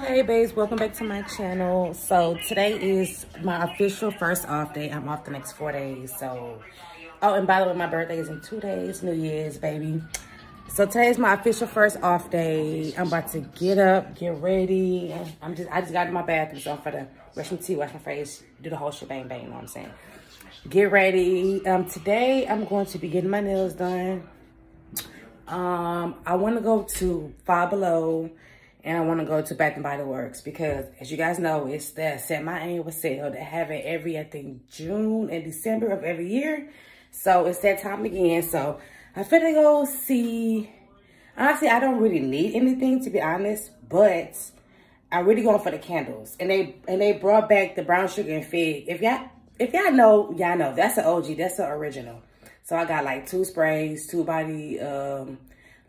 Hey babes, welcome back to my channel. So today is my official first off day. I'm off the next four days. So, oh, and by the way, my birthday is in two days, New Year's, baby. So today is my official first off day. I'm about to get up, get ready. I'm just, I just got in my bathroom, so I'm for the brush my teeth, wash my face, do the whole shebang bang, you know what I'm saying? Get ready. Um, today I'm going to be getting my nails done. Um, I want to go to Five Below and I want to go to Bath and Body Works because, as you guys know, it's the semi-annual sale. They have it every, I think, June and December of every year. So it's that time again. So I feel to go see. Honestly, I don't really need anything to be honest, but I really going for the candles. And they and they brought back the brown sugar and fig. If y'all if y'all know, y'all know that's an OG. That's an original. So I got like two sprays, two body um,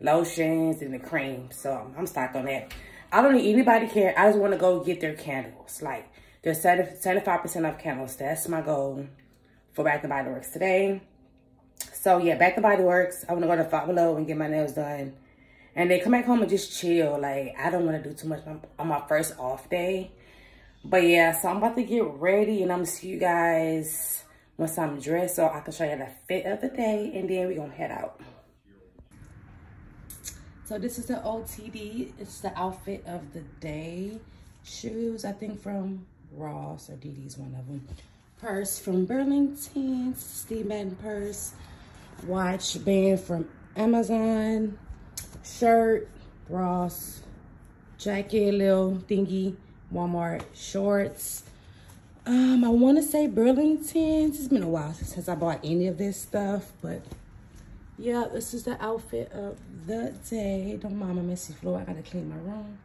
lotions, and the cream. So I'm stocked on that. I don't need anybody care. I just want to go get their candles. Like, they're 75% off candles. That's my goal for Bath Body Works today. So, yeah, Bath Body Works. I want to go to Five Below and get my nails done. And then come back home and just chill. Like, I don't want to do too much on my first off day. But, yeah, so I'm about to get ready. And I'm going to see you guys once I'm dressed so I can show you the fit of the day. And then we're going to head out. So this is the OTD. It's the outfit of the day. Shoes, I think from Ross or DD's one of them. Purse from Burlington. Steve Madden purse. Watch band from Amazon. Shirt, Ross. Jacket, little thingy, Walmart. Shorts. Um, I want to say Burlington. It's been a while since I bought any of this stuff, but yeah, this is the outfit of the day. Don't mind my messy floor. I gotta clean my room.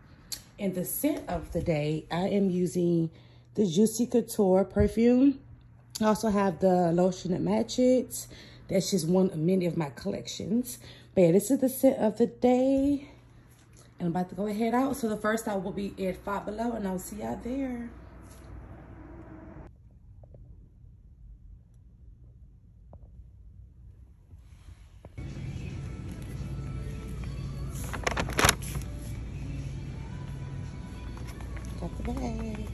And the scent of the day, I am using the Juicy Couture perfume. I also have the lotion that matches. That's just one of many of my collections. But yeah, this is the scent of the day. And I'm about to go ahead out. So the first I will be at Five Below and I'll see y'all there. Bag.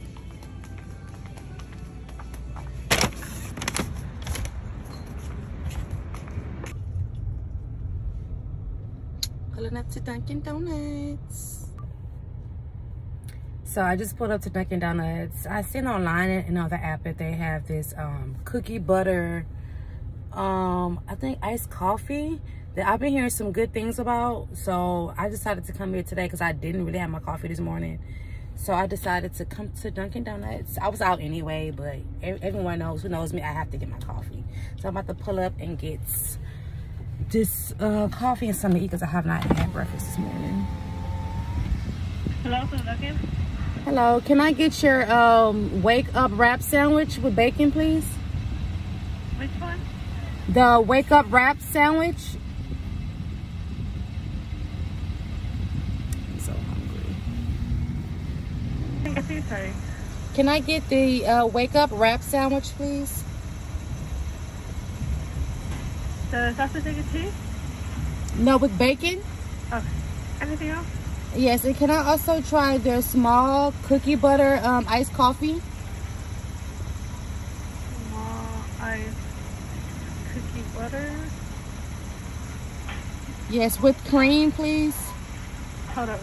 Pulling up to Dunkin' Donuts. So I just pulled up to Dunkin' Donuts. I seen online and on the app that they have this um, cookie butter, um, I think iced coffee that I've been hearing some good things about. So I decided to come here today because I didn't really have my coffee this morning. So I decided to come to Dunkin' Donuts. I was out anyway, but everyone knows, who knows me, I have to get my coffee. So I'm about to pull up and get this uh, coffee and something to eat because I have not had breakfast this morning. Hello, Dunkin'? Hello, can I get your um, wake up wrap sandwich with bacon, please? Which one? The wake up wrap sandwich sorry. Can I get the uh, wake up wrap sandwich, please? The sausage egg and cheese? No, with bacon. Okay. Anything else? Yes, and can I also try their small cookie butter um, iced coffee? Small iced cookie butter? Yes, with cream, please. Hold on.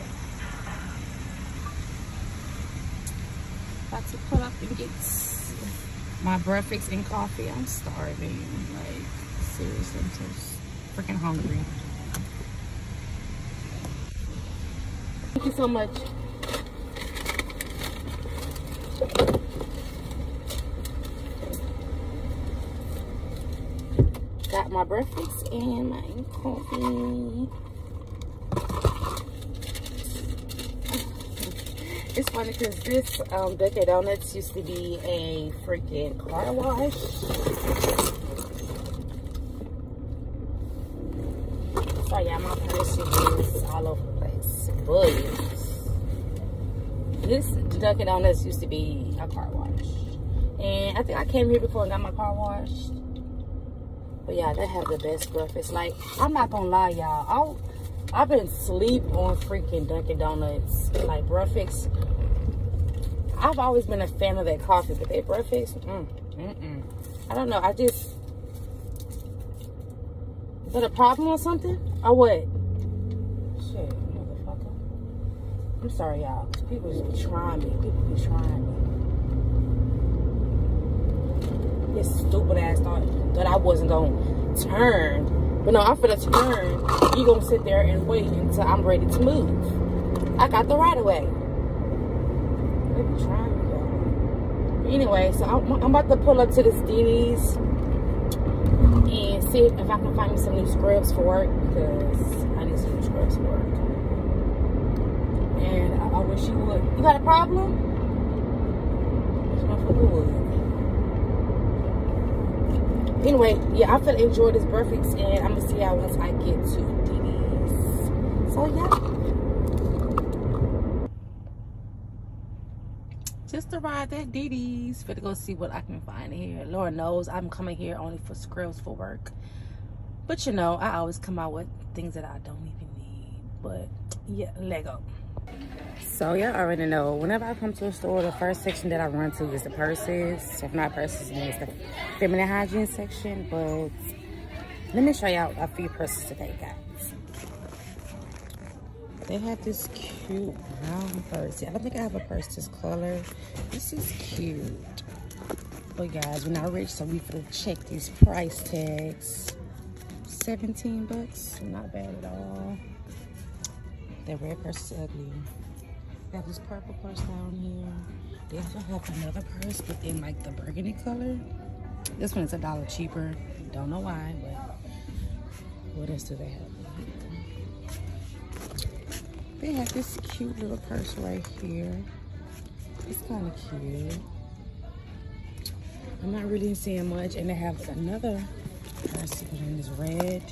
About to pull up and get my breakfast and coffee. I'm starving. Like, seriously, I'm so freaking hungry. Thank you so much. Got my breakfast and my coffee. It's funny because this um, Dunkin' Donuts used to be a freaking car wash. So yeah, my purse is all over the place. But this Dunkin' Donuts used to be a car wash. And I think I came here before and got my car washed. But yeah, they have the best breakfast. Like, I'm not gonna lie, y'all. I've been sleep on freaking Dunkin' Donuts. Like breakfast. I've always been a fan of that coffee, but that breakfast, mm, mm, mm. I don't know. I just is that a problem or something? Or what? Shit, motherfucker. I'm sorry, y'all. People just be trying me. People be trying me. This stupid ass thought that I wasn't gonna turn. But no, I'm finna turn. You gonna sit there and wait until I'm ready to move. I got the right of way. Anyway, so I'm, I'm about to pull up to this DD's and see if I can find me some new scrubs for work because I need some new scrubs for work. And I, I wish you would. You got a problem? Anyway, yeah, I'm gonna enjoy this breakfast and I'm gonna see how once I get to DD's. So yeah. just arrived at DD's. For to go see what I can find here. Lord knows I'm coming here only for scrubs for work. But you know, I always come out with things that I don't even need. But yeah, Lego. So y'all already know, whenever I come to a store, the first section that I run to is the purses. If not purses, then it's the feminine hygiene section. But let me show y'all a few purses today, guys. They have this cute brown purse. I don't think I have a purse this color. This is cute. But guys, we're not rich, so we to check these price tags. 17 bucks, not bad at all. That red purse is ugly. They have this purple purse down here. They also have another purse, but in like the burgundy color. This one is a dollar cheaper. Don't know why, but what else do they have? They have this cute little purse right here. It's kind of cute. I'm not really seeing much. And they have another purse in this red.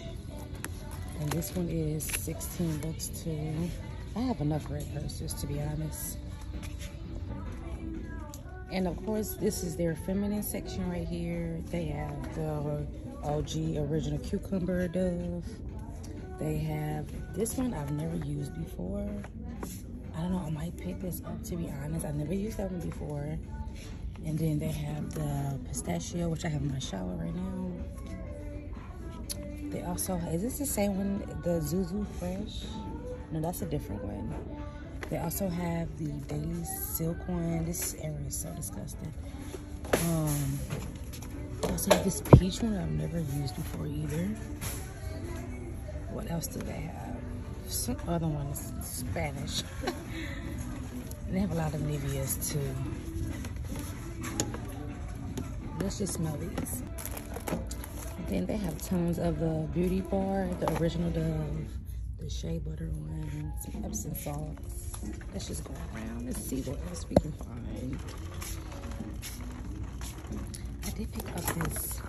And this one is 16 bucks too. I have enough red purses to be honest. And of course, this is their feminine section right here. They have the OG original cucumber dove. They have this one I've never used before. I don't know, I might pick this up to be honest. I've never used that one before. And then they have the pistachio, which I have in my shower right now. They also, is this the same one, the Zuzu Fresh? No, that's a different one. They also have the Daily Silk one. This area is so disgusting. Um, also have this peach one I've never used before either. What else do they have? Some other ones, Spanish. they have a lot of Niveas too. Let's just smell these. Then they have tons of the beauty bar, the original Dove, the shea butter some Epsom salts. Let's just go around and see what else we can find. I did pick up this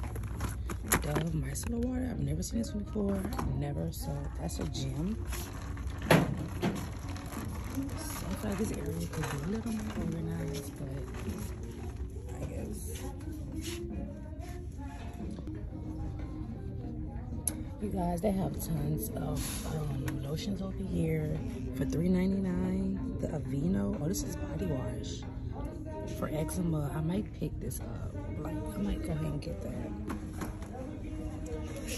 Dove micellar water. I've never seen this one before. Never. So that's a gem. So I feel like this area could be a little more organized, but I guess. You guys, they have tons of um, lotions over here for $3.99. The Aveeno. Oh, this is body wash for eczema. I might pick this up. Like, I might go ahead and get that.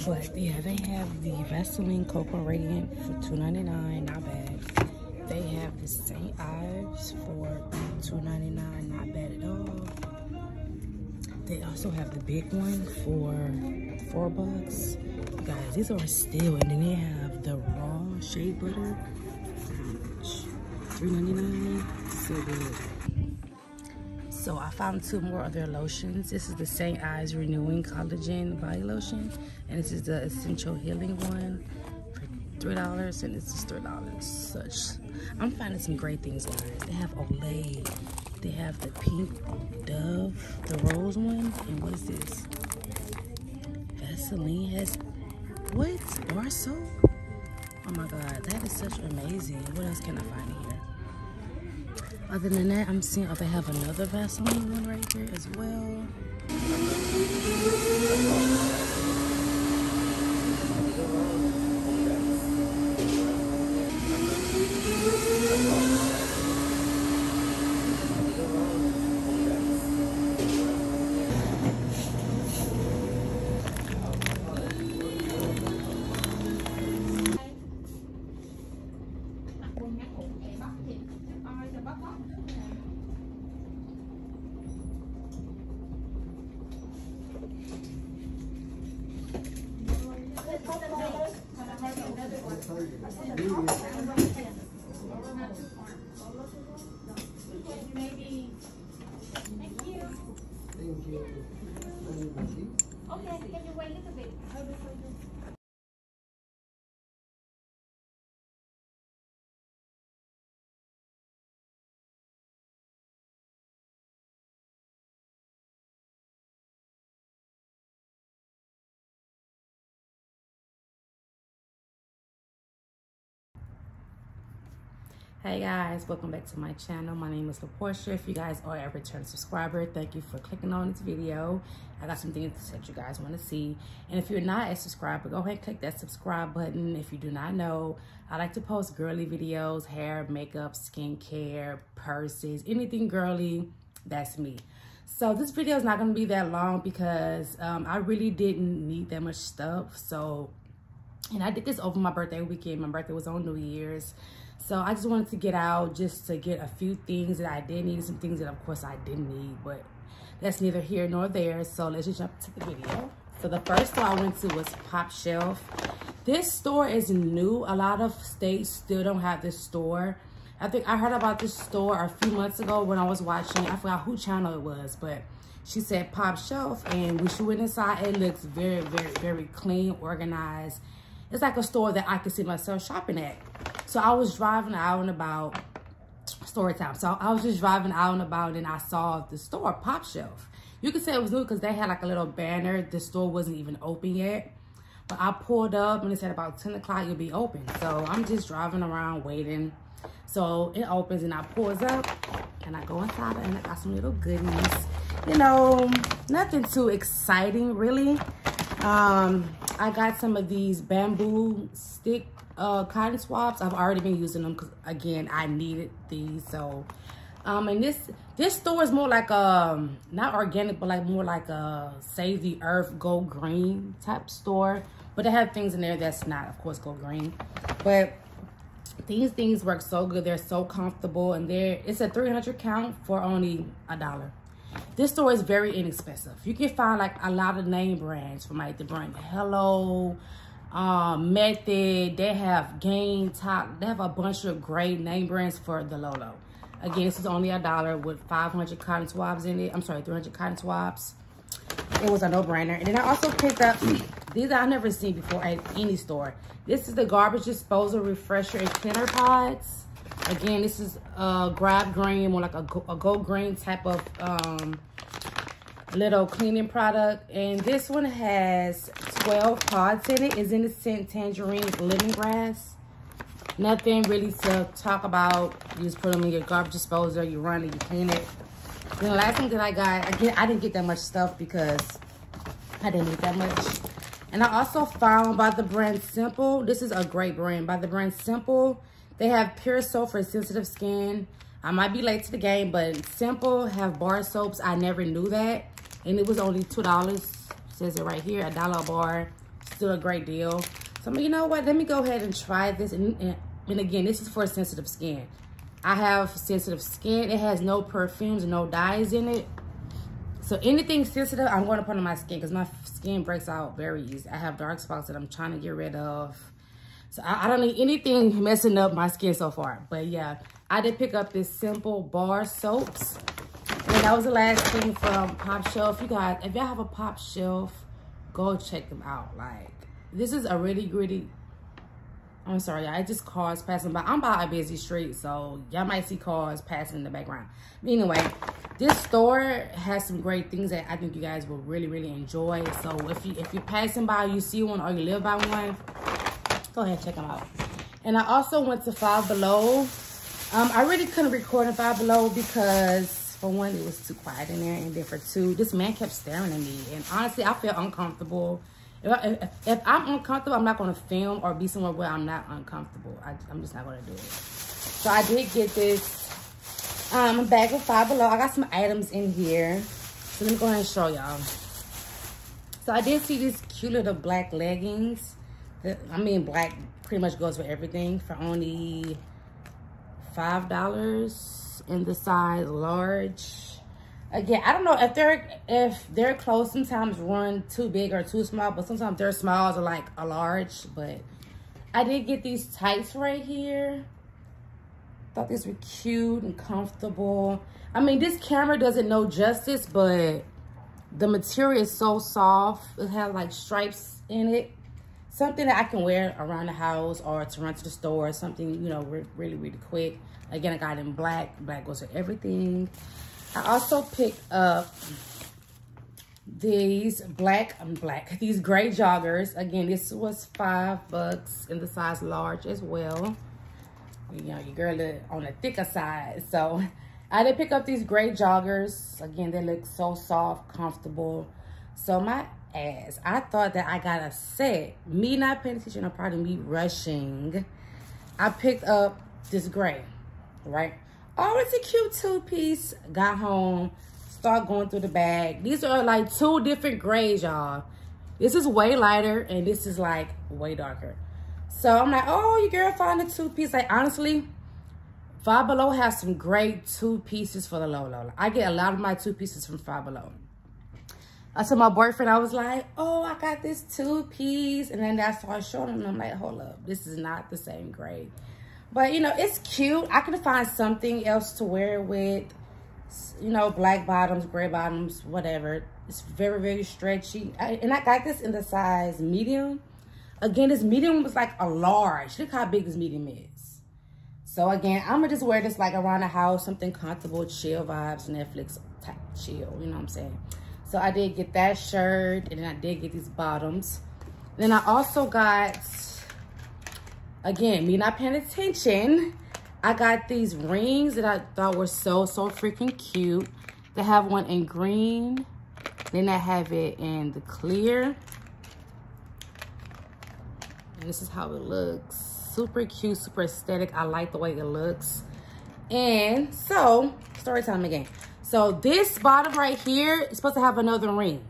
But yeah, they have the Vaseline Cocoa Radiant for $2.99, not bad. They have the St. Ives for $2.99, not bad at all. They also have the big one for four bucks. Guys, these are still, and then they have the raw shea butter, $3.99, so good. So I found two more other lotions. This is the St. Ives Renewing Collagen Body Lotion. And this is the Essential Healing one for $3. And this is $3. Such. I'm finding some great things, guys. They have Olay. They have the pink Dove, the rose one. And what is this? Vaseline has, what? Bar soap? Oh my God, that is such amazing. What else can I find here? Other than that, I'm seeing, oh, they have another Vaseline one right here as well. Hey guys, welcome back to my channel. My name is LaPorsha. If you guys are a return subscriber, thank you for clicking on this video. I got some things that you guys want to see. And if you're not a subscriber, go ahead and click that subscribe button. If you do not know, I like to post girly videos, hair, makeup, skincare, purses, anything girly, that's me. So this video is not going to be that long because um, I really didn't need that much stuff. So, and I did this over my birthday weekend. My birthday was on New Year's. So I just wanted to get out just to get a few things that I did need, some things that of course I didn't need, but that's neither here nor there. So let's just jump to the video. So the first store I went to was Pop Shelf. This store is new. A lot of states still don't have this store. I think I heard about this store a few months ago when I was watching, I forgot who channel it was, but she said Pop Shelf. And when she went inside, it looks very, very, very clean, organized. It's like a store that I could see myself shopping at. So I was driving out and about story time. So I was just driving out and about and I saw the store, Pop Shelf. You could say it was new because they had like a little banner. The store wasn't even open yet. But I pulled up and it said about 10 o'clock you'll be open. So I'm just driving around waiting. So it opens and I pulls up and I go inside and I got some little goodies. You know, nothing too exciting really. Um, I got some of these bamboo stick uh, cotton swabs. I've already been using them because again, I needed these. So, um, and this this store is more like um not organic, but like more like a save the earth, go green type store. But they have things in there that's not, of course, go green. But these things work so good. They're so comfortable, and they're it's a 300 count for only a dollar. This store is very inexpensive. You can find like a lot of name brands from like the brand Hello, um, Method. They have Game Top. They have a bunch of great name brands for the Lolo. Again, this is only a dollar with 500 cotton swabs in it. I'm sorry, 300 cotton swabs. It was a no-brainer. And then I also picked up, these I've never seen before at any store. This is the garbage disposal refresher and cleaner pods. Again, this is a grab green, more like a, a gold green type of um, little cleaning product. And this one has 12 pods in it. It's in the scent Tangerine Lemongrass. Nothing really to talk about. You just put them in your garbage disposal. You run it, you clean it. Then the last thing that I got, again, I didn't get that much stuff because I didn't need that much. And I also found by the brand Simple. This is a great brand. By the brand Simple, they have pure soap for sensitive skin. I might be late to the game, but Simple have bar soaps. I never knew that. And it was only $2. Says it right here, a dollar a bar. Still a great deal. So, you know what? Let me go ahead and try this. And, and, and again, this is for sensitive skin. I have sensitive skin. It has no perfumes, no dyes in it. So anything sensitive, I'm going to put on my skin because my skin breaks out very easy. I have dark spots that I'm trying to get rid of. So I, I, don't need anything messing up my skin so far. But yeah, I did pick up this simple bar soaps. And that was the last thing from Pop Shelf. You guys, if y'all have a Pop Shelf, go check them out. Like, this is a really gritty. I'm sorry, y'all. It just cars passing by. I'm by a busy street, so y'all might see cars passing in the background. But anyway, this store has some great things that I think you guys will really, really enjoy. So if you if you're passing by, you see one or you live by one, Go ahead, and check them out. And I also went to Five Below. Um, I really couldn't record in Five Below because for one, it was too quiet in there. And then for two, this man kept staring at me. And honestly, I feel uncomfortable. If, I, if, if I'm uncomfortable, I'm not going to film or be somewhere where I'm not uncomfortable. I, am just not going to do it. So I did get this um, bag of Five Below. I got some items in here. So let me go ahead and show y'all. So I did see these cute little black leggings. I mean, black pretty much goes with everything for only $5 in the size large. Again, I don't know if they're if their clothes sometimes run too big or too small, but sometimes their smalls are like a large. But I did get these tights right here. Thought these were cute and comfortable. I mean, this camera doesn't know justice, but the material is so soft. It has like stripes in it. Something that I can wear around the house or to run to the store. or Something, you know, re really, really quick. Again, I got in black. Black goes with everything. I also picked up these black, I'm black, these gray joggers. Again, this was five bucks in the size large as well. You know, your girl on the thicker side. So I did pick up these gray joggers. Again, they look so soft, comfortable. So my ass, I thought that I got a set. Me not paying attention, or probably me rushing. I picked up this gray, right? Oh, it's a cute two-piece. Got home, start going through the bag. These are like two different grays, y'all. This is way lighter, and this is like way darker. So I'm like, oh, your girl found a two-piece. Like, honestly, Five Below has some great two pieces for the low low. I get a lot of my two pieces from Five Below. I told my boyfriend, I was like, oh, I got this two piece. And then that's why I showed him. I'm like, hold up, this is not the same grade. But, you know, it's cute. I could find something else to wear with, you know, black bottoms, gray bottoms, whatever. It's very, very stretchy. I, and I got this in the size medium. Again, this medium was like a large. Look how big this medium is. So again, I'm gonna just wear this like around the house, something comfortable, chill vibes, Netflix type chill, you know what I'm saying? So I did get that shirt and then I did get these bottoms. Then I also got again, me not paying attention, I got these rings that I thought were so, so freaking cute. They have one in green. Then I have it in the clear. And this is how it looks. Super cute, super aesthetic. I like the way it looks. And so, story time again. So this bottom right here is supposed to have another ring.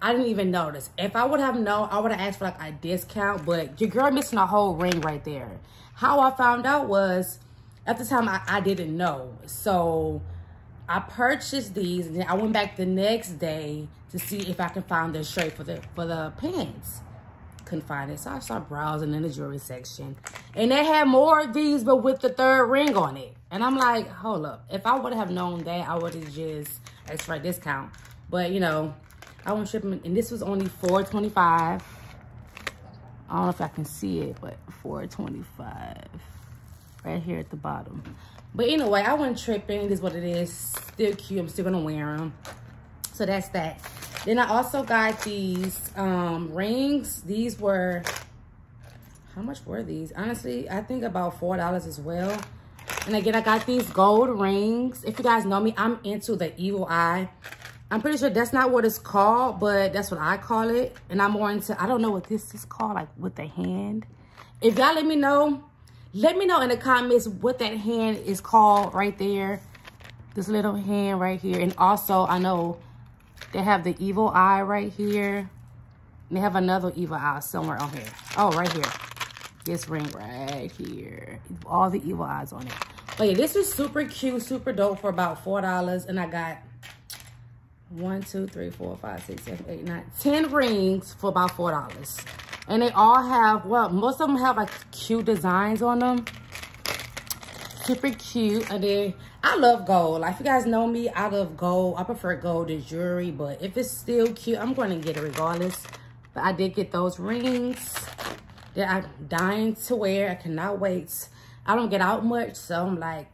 I didn't even notice. If I would have known, I would have asked for like a discount, but your girl missing a whole ring right there. How I found out was, at the time I, I didn't know. So I purchased these and then I went back the next day to see if I can find the shirt for the for the pants. Couldn't find it. So I started browsing in the jewelry section. And they had more of these, but with the third ring on it. And I'm like, hold up. If I would have known that, I would have just asked for a discount. But, you know, I went shipping, and this was only four twenty five. I don't know if I can see it, but four twenty five, right here at the bottom. But anyway, I went tripping. This is what it is. Still cute. I'm still gonna wear them. So that's that. Then I also got these um, rings. These were, how much were these? Honestly, I think about $4 as well. And again, I got these gold rings. If you guys know me, I'm into the evil eye. I'm pretty sure that's not what it's called, but that's what I call it. And I'm more into, I don't know what this is called, like with the hand. If y'all let me know, let me know in the comments what that hand is called right there. This little hand right here. And also, I know they have the evil eye right here. they have another evil eye somewhere on here. Oh, right here. This ring right here. All the evil eyes on it. But yeah, this is super cute, super dope for about $4. And I got one, two, three, four, five, six, seven, eight, nine, ten rings for about four dollars. And they all have, well, most of them have like cute designs on them. Super cute. And then I love gold. Like if you guys know me, I love gold. I prefer gold as jewelry, but if it's still cute, I'm going to get it regardless. But I did get those rings that I'm dying to wear. I cannot wait. I don't get out much, so I'm like,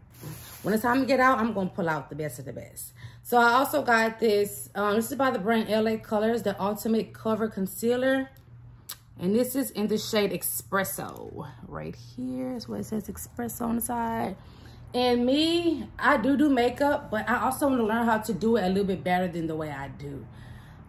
when it's time to get out, I'm going to pull out the best of the best. So I also got this. Um, this is by the brand LA Colors, the Ultimate Cover Concealer. And this is in the shade Espresso. Right here is where it says Espresso on the side. And me, I do do makeup, but I also want to learn how to do it a little bit better than the way I do.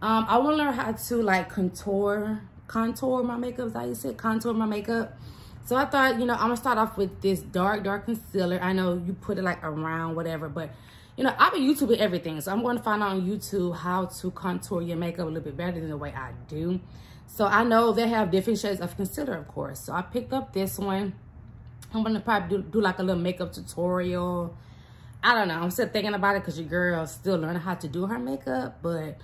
Um, I want to learn how to like contour, contour my makeup, is that you said? Contour my makeup. So I thought, you know, I'm to start off with this dark, dark concealer. I know you put it like around, whatever, but you know, I've been YouTubing everything. So I'm going to find out on YouTube how to contour your makeup a little bit better than the way I do. So I know they have different shades of concealer, of course. So I picked up this one. I'm going to probably do, do like a little makeup tutorial. I don't know. I'm still thinking about it because your girl still learning how to do her makeup. But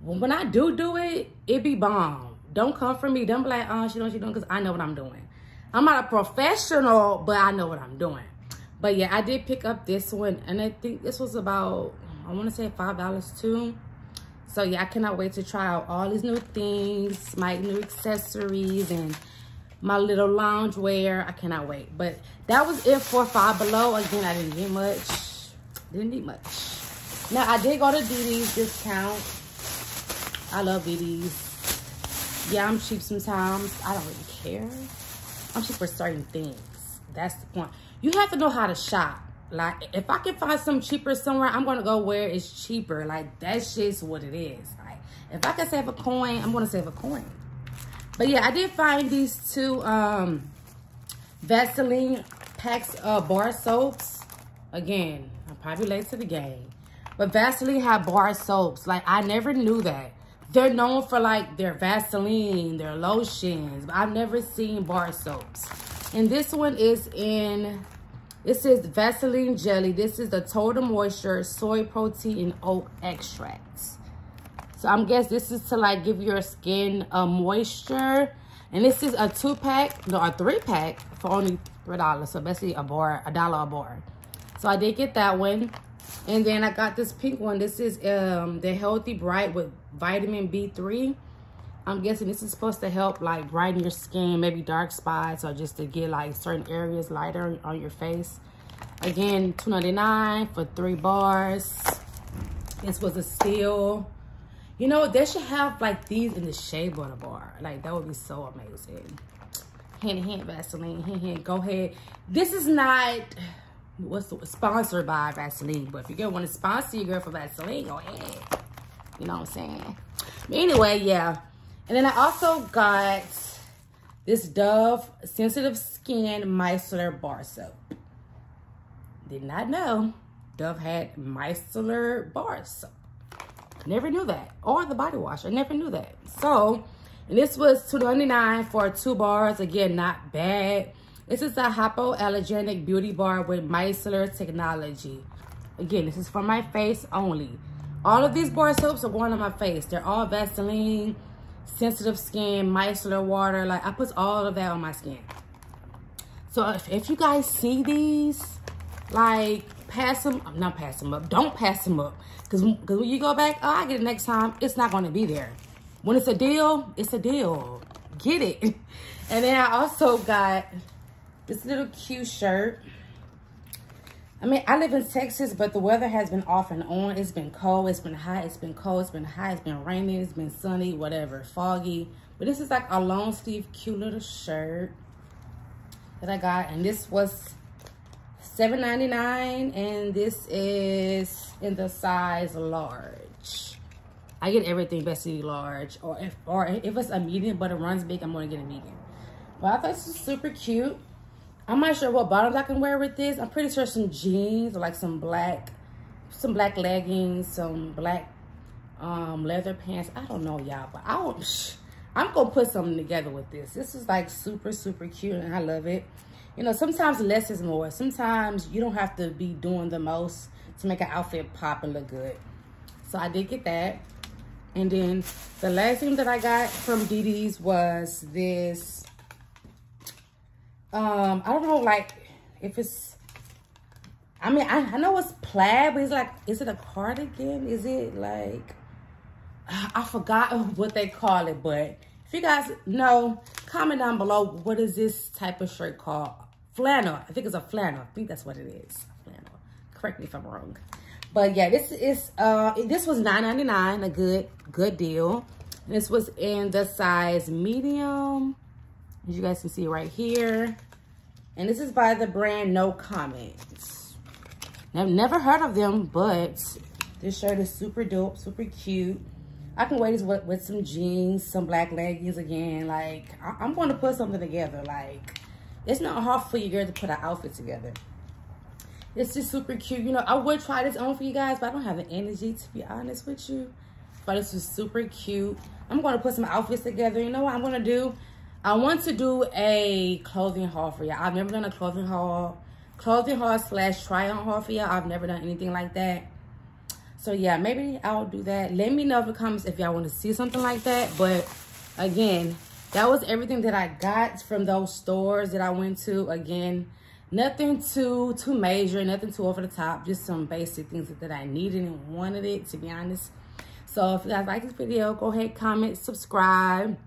when I do do it, it be bomb. don't come for me. Don't be like, oh, she knows what she's doing because I know what I'm doing. I'm not a professional, but I know what I'm doing. But yeah, I did pick up this one. And I think this was about, I want to say $5 too. So yeah, I cannot wait to try out all these new things, my new accessories and my little lounge wear. I cannot wait. But that was it for Five Below. Again, I didn't get much. Didn't need much. Now, I did go to DD's discount. I love DD's. Yeah, I'm cheap sometimes. I don't really care. I'm cheap for certain things. That's the point. You have to know how to shop. Like, if I can find some cheaper somewhere, I'm going to go where it's cheaper. Like, that's just what it is. Like, if I can save a coin, I'm going to save a coin. But yeah, I did find these two um, Vaseline packs of bar soaps. Again, I'm probably late to the game. But Vaseline have bar soaps. Like, I never knew that. They're known for, like, their Vaseline, their lotions. But I've never seen bar soaps. And this one is in, this is Vaseline Jelly. This is the Total Moisture Soy Protein and Oat Extracts. So I'm guess this is to like give your skin a moisture. And this is a two pack, no, a three pack for only $3. So basically a bar, a dollar a bar. So I did get that one. And then I got this pink one. This is um the Healthy Bright with vitamin B3. I'm guessing this is supposed to help like brighten your skin, maybe dark spots or just to get like certain areas lighter on your face. Again, $2.99 for three bars. This was a steal. You know, they should have like these in the shea butter bar. Like that would be so amazing. Hint, hint, Vaseline. Hint, hint. Go ahead. This is not what's the, sponsored by Vaseline, but if you get want to sponsor your girl for Vaseline, go ahead. You know what I'm saying? But anyway, yeah. And then I also got this Dove Sensitive Skin Micellar Bar Soap. Did not know Dove had micellar bar soap. Never knew that. Or the body wash. I never knew that. So, this was $2.99 for two bars. Again, not bad. This is a hypoallergenic beauty bar with micellar technology. Again, this is for my face only. All of these bar soaps are going on my face. They're all Vaseline, sensitive skin, micellar water. Like, I put all of that on my skin. So, if, if you guys see these, like, pass them, I'm not pass them up, don't pass them up. Because when you go back, oh, I get it next time, it's not going to be there. When it's a deal, it's a deal. Get it. And then I also got this little cute shirt. I mean, I live in Texas, but the weather has been off and on. It's been cold, it's been hot, it's been cold, it's been hot, it's been raining, it's been sunny, whatever, foggy. But this is like a long sleeve, cute little shirt that I got. And this was $7.99 and this is in the size large. I get everything basically large or if or if it's a medium but it runs big, I'm gonna get a medium. But I thought this was super cute. I'm not sure what bottoms I can wear with this. I'm pretty sure some jeans or like some black, some black leggings, some black um, leather pants. I don't know y'all, but I don't, I'm gonna put something together with this. This is like super, super cute and I love it you know, sometimes less is more. Sometimes you don't have to be doing the most to make an outfit pop and look good. So I did get that. And then the last thing that I got from DD's was this, um, I don't know, like, if it's, I mean, I, I know it's plaid, but it's like, is it a cardigan? Is it like, I forgot what they call it, but if you guys know, comment down below, what is this type of shirt called? flannel. I think it's a flannel. I think that's what it is. Flannel. Correct me if I'm wrong. But yeah, this is uh this was $9.99, a good good deal. This was in the size medium. As you guys can see right here. And this is by the brand No Comments. I've never heard of them, but this shirt is super dope, super cute. I can wear this with, with some jeans, some black leggings again. Like, I, I'm going to put something together. Like, it's not hard for you girl to put an outfit together. It's just super cute. You know, I would try this on for you guys, but I don't have the energy to be honest with you. But this is super cute. I'm going to put some outfits together. You know what I'm going to do? I want to do a clothing haul for y'all. I've never done a clothing haul. Clothing haul slash try on haul for y'all. I've never done anything like that. So yeah, maybe I'll do that. Let me know if it comes if y'all want to see something like that. But again, that was everything that I got from those stores that I went to. Again, nothing too too major, nothing too over the top. Just some basic things that I needed and wanted it, to be honest. So if you guys like this video, go ahead, comment, subscribe.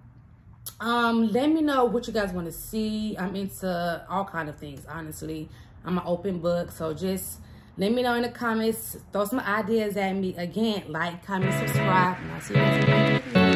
Um, let me know what you guys want to see. I'm into all kind of things, honestly. I'm an open book, so just let me know in the comments. Throw some ideas at me. Again, like, comment, subscribe, and I'll see you next video.